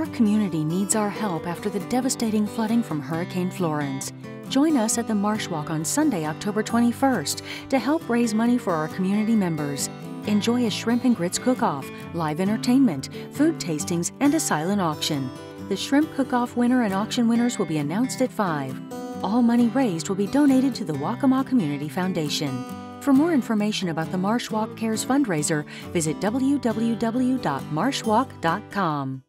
Our community needs our help after the devastating flooding from Hurricane Florence. Join us at the Marsh Walk on Sunday, October 21st to help raise money for our community members. Enjoy a shrimp and grits cook off, live entertainment, food tastings, and a silent auction. The shrimp cook off winner and auction winners will be announced at 5. All money raised will be donated to the Waccamaw Community Foundation. For more information about the Marsh Walk Cares fundraiser, visit www.marshwalk.com.